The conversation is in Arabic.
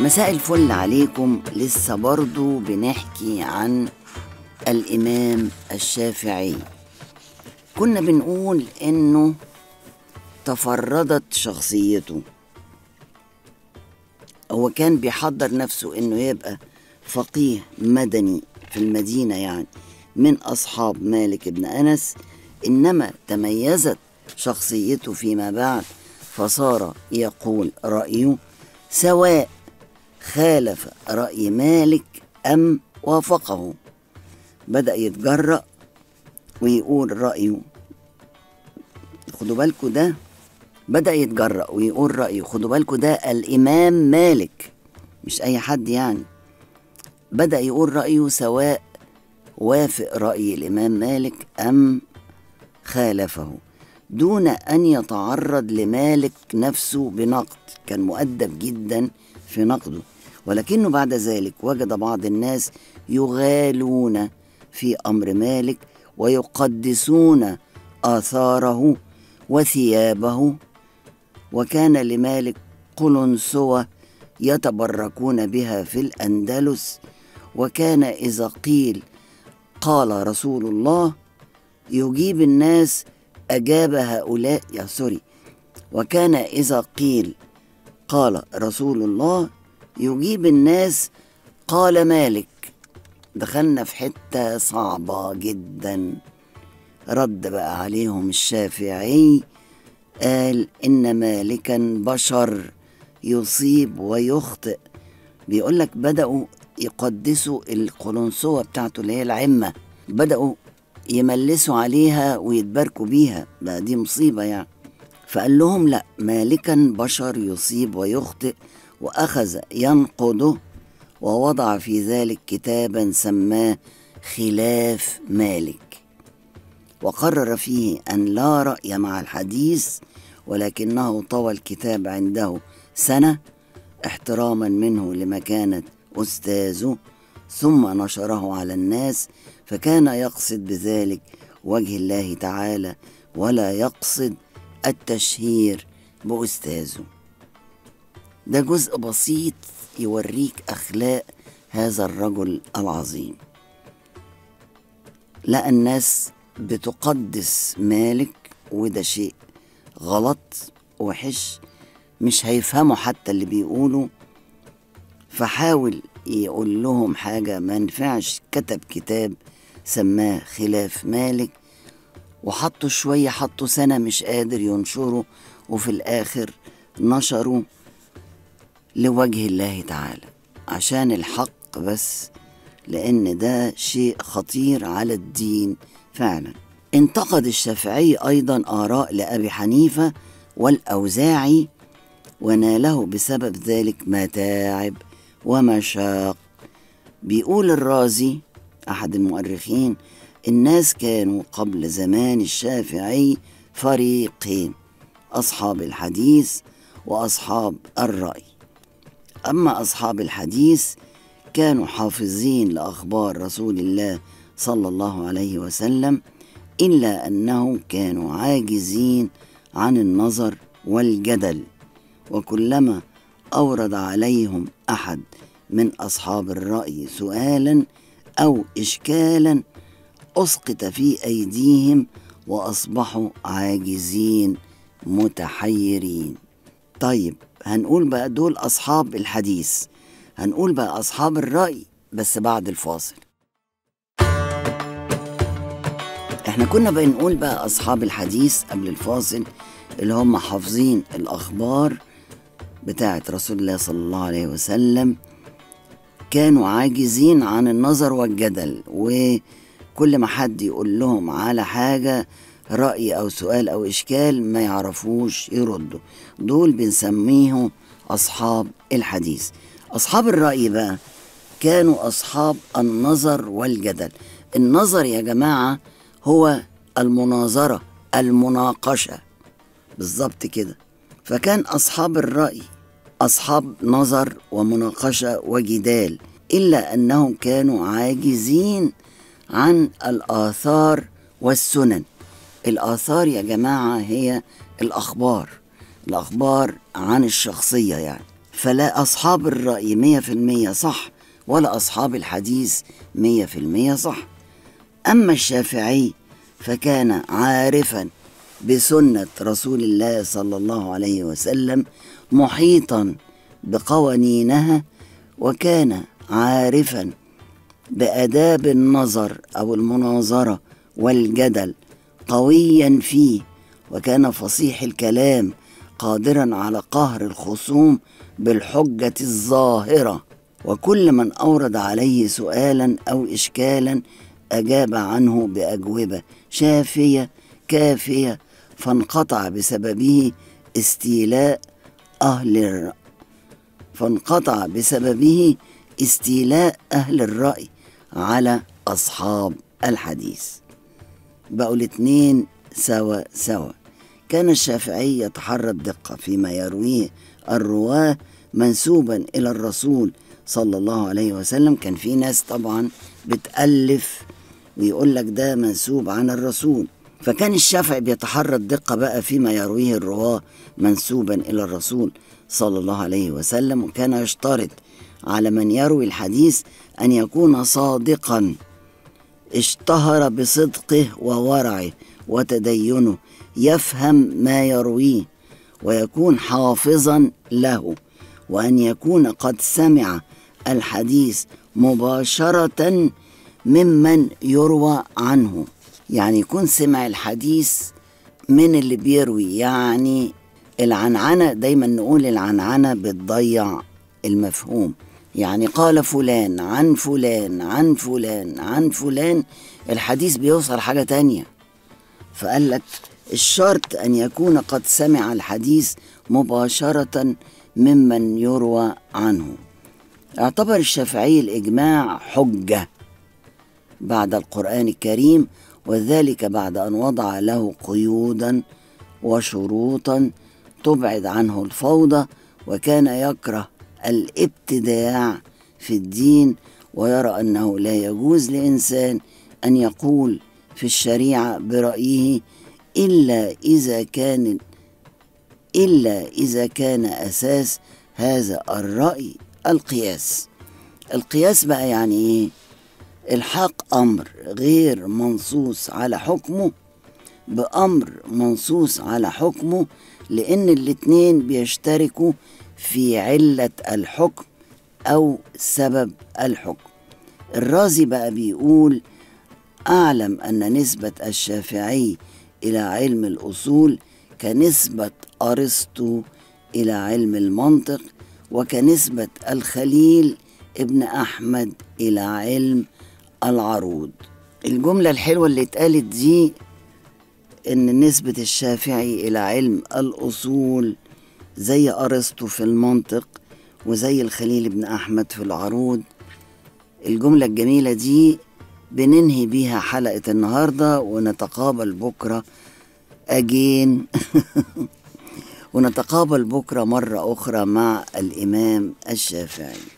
مساء الفل عليكم. لسه برضو بنحكي عن الإمام الشافعي. كنا بنقول إنه تفردت شخصيته. هو كان بيحضر نفسه إنه يبقى فقيه مدني في المدينة يعني من أصحاب مالك بن أنس. إنما تميزت شخصيته فيما بعد فصار يقول رأيه سواء خالف رأي مالك أم وافقه. بدأ يتجرأ ويقول رأيه. خدوا بالكوا ده. بدأ يتجرأ ويقول رأيه. خدوا بالكوا ده الإمام مالك مش أي حد يعني. بدأ يقول رأيه سواء وافق رأي الإمام مالك أم خالفه. دون أن يتعرض لمالك نفسه بنقد. كان مؤدب جدا في نقده. ولكنه بعد ذلك وجد بعض الناس يغالون في أمر مالك ويقدسون آثاره وثيابه. وكان لمالك قلنسوة يتبركون بها في الأندلس. وكان إذا قيل قال رسول الله يجيب الناس أجاب هؤلاء يا سوري وكان إذا قيل قال رسول الله يجيب الناس. قال مالك دخلنا في حتة صعبة جدا. رد بقى عليهم الشافعي قال إن مالكا بشر يصيب ويخطئ. بيقول لك بدأوا يقدسوا القلنسوة بتاعته اللي هي العمة. بدأوا يملسوا عليها ويتباركوا بيها. بقى دي مصيبة يعني. فقال لهم لا مالكا بشر يصيب ويخطئ. وأخذ ينقضه ووضع في ذلك كتابا سماه خلاف مالك. وقرر فيه أن لا رأي مع الحديث ولكنه طوى الكتاب عنده سنة احتراما منه لمكانة أستاذه ثم نشره على الناس فكان يقصد بذلك وجه الله تعالى ولا يقصد التشهير بأستاذه. ده جزء بسيط يوريك أخلاق هذا الرجل العظيم. لقى الناس بتقدس مالك وده شيء غلط وحش مش هيفهموا حتى اللي بيقولوا فحاول يقول لهم حاجة ما نفعش كتب كتاب سماه خلاف مالك وحطوا شوية حطوا سنة مش قادر ينشره وفي الآخر نشروا. لوجه الله تعالى عشان الحق بس لأن ده شيء خطير على الدين فعلا. انتقد الشافعي أيضا آراء لأبي حنيفة والأوزاعي وناله بسبب ذلك متاعب ومشاق. بيقول الرازي أحد المؤرخين الناس كانوا قبل زمان الشافعي فريقين أصحاب الحديث وأصحاب الرأي. أما أصحاب الحديث كانوا حافظين لأخبار رسول الله صلى الله عليه وسلم إلا أنهم كانوا عاجزين عن النظر والجدل وكلما أورد عليهم أحد من أصحاب الرأي سؤالا أو إشكالا أسقط في أيديهم وأصبحوا عاجزين متحيرين. طيب هنقول بقى دول أصحاب الحديث. هنقول بقى أصحاب الرأي بس بعد الفاصل. إحنا كنا بنقول بقى أصحاب الحديث قبل الفاصل اللي هم حافظين الأخبار بتاعة رسول الله صلى الله عليه وسلم. كانوا عاجزين عن النظر والجدل وكل ما حد يقول لهم على حاجة رأي أو سؤال أو إشكال ما يعرفوش يردوا. دول بنسميهم أصحاب الحديث. أصحاب الرأي بقى كانوا أصحاب النظر والجدل. النظر يا جماعة هو المناظرة المناقشة. بالظبط كده. فكان أصحاب الرأي أصحاب نظر ومناقشة وجدال إلا أنهم كانوا عاجزين عن الآثار والسنن. الآثار يا جماعة هي الأخبار الأخبار عن الشخصية يعني. فلا أصحاب الرأي مية في المية صح ولا أصحاب الحديث مية في المية صح. أما الشافعي فكان عارفا بسنة رسول الله صلى الله عليه وسلم محيطا بقوانينها وكان عارفا بآداب النظر أو المناظرة والجدل قويا فيه وكان فصيح الكلام قادرا على قهر الخصوم بالحجة الظاهرة. وكل من أورد عليه سؤالا أو إشكالا أجاب عنه بأجوبة شافية كافية فانقطع بسببه استيلاء الر... فانقطع بسببه استيلاء أهل الرأي على أصحاب الحديث. بقوا الاتنين سوا سوا. كان الشافعي يتحرى الدقة فيما يرويه الرواة منسوبا إلى الرسول صلى الله عليه وسلم. كان في ناس طبعا بتألف ويقول لك ده منسوب عن الرسول. فكان الشافعي بيتحرى الدقة بقى فيما يرويه الرواة منسوبا إلى الرسول صلى الله عليه وسلم. وكان يشترط على من يروي الحديث أن يكون صادقا. اشتهر بصدقه وورعه وتدينه يفهم ما يرويه ويكون حافظا له وأن يكون قد سمع الحديث مباشرة ممن يروى عنه. يعني يكون سمع الحديث من اللي بيروي. يعني العنعنة دايما نقول العنعنة بتضيع المفهوم. يعني قال فلان عن فلان عن فلان عن فلان الحديث بيوصل حاجة تانية. فقال لك الشرط أن يكون قد سمع الحديث مباشرة ممن يروى عنه. اعتبر الشافعي الإجماع حجة بعد القرآن الكريم وذلك بعد أن وضع له قيودا وشروطا تبعد عنه الفوضى وكان يكره الابتداع في الدين ويرى أنه لا يجوز لإنسان أن يقول في الشريعة برأيه إلا إذا كان إلا إذا كان أساس هذا الرأي القياس القياس بقى يعني إيه؟ الحاق أمر غير منصوص على حكمه بأمر منصوص على حكمه لأن الاتنين بيشتركوا في علة الحكم أو سبب الحكم. الرازي بقى بيقول أعلم أن نسبة الشافعي إلى علم الأصول كنسبة أرسطو إلى علم المنطق وكنسبة الخليل ابن أحمد إلى علم العروض. الجملة الحلوة اللي اتقالت دي إن نسبة الشافعي إلى علم الأصول زي أرسطو في المنطق وزي الخليل بن أحمد في العروض. الجملة الجميلة دي بننهي بيها حلقة النهاردة ونتقابل بكرة أجين ونتقابل بكرة مرة أخرى مع الإمام الشافعي.